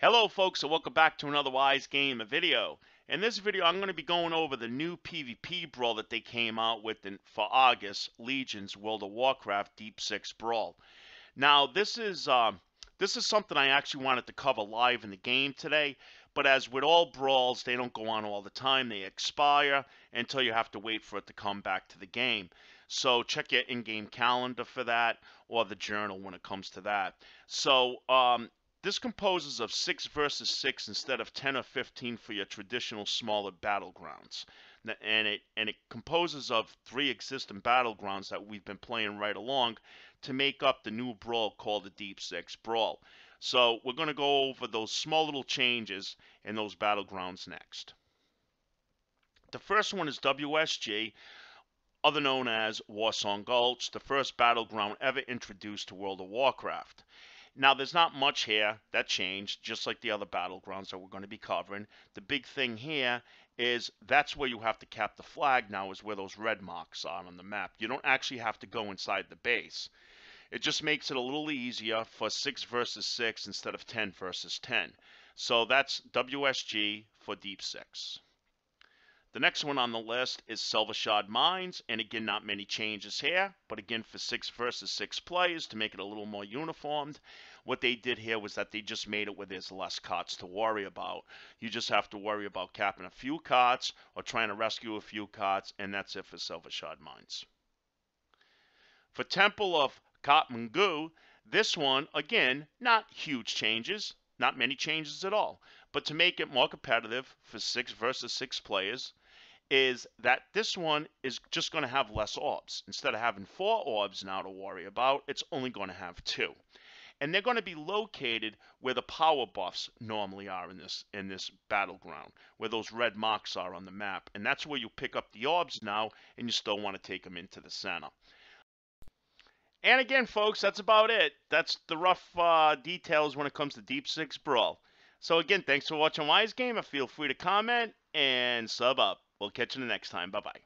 Hello folks and welcome back to another Wize Gamer video. In this video I'm going to be going over the new PvP Brawl that they came out with in, for August, Legion's World of Warcraft Deep 6 Brawl. Now this is um, this is something I actually wanted to cover live in the game today, but as with all brawls, they don't go on all the time. They expire until you have to wait for it to come back to the game. So check your in-game calendar for that or the journal when it comes to that. So um, this composes of 6 versus 6 instead of 10 or 15 for your traditional smaller battlegrounds. And it and it composes of three existing battlegrounds that we've been playing right along to make up the new brawl called the Deep 6 Brawl. So we're going to go over those small little changes in those battlegrounds next. The first one is WSG, other known as Warsong Gulch, the first battleground ever introduced to World of Warcraft. Now, there's not much here that changed, just like the other battlegrounds that we're going to be covering. The big thing here is that's where you have to cap the flag now, is where those red marks are on the map. You don't actually have to go inside the base. It just makes it a little easier for 6 versus 6 instead of 10 versus 10. So that's WSG for Deep 6. The next one on the list is Silvershard Mines, and again, not many changes here, but again, for six versus six players to make it a little more uniformed, what they did here was that they just made it where there's less carts to worry about. You just have to worry about capping a few carts or trying to rescue a few carts, and that's it for Silvershard Mines. For Temple of Kotmogu, this one, again, not huge changes, not many changes at all. But to make it more competitive for six versus six players, is that this one is just going to have less orbs. Instead of having four orbs now to worry about, it's only going to have two. And they're going to be located where the power buffs normally are in this in this battleground, where those red marks are on the map. And that's where you pick up the orbs now, and you still want to take them into the center. And again, folks, that's about it. That's the rough uh, details when it comes to Deep Six Brawl. So again, thanks for watching Wize Gamer. Feel free to comment and sub up. We'll catch you the next time. Bye bye.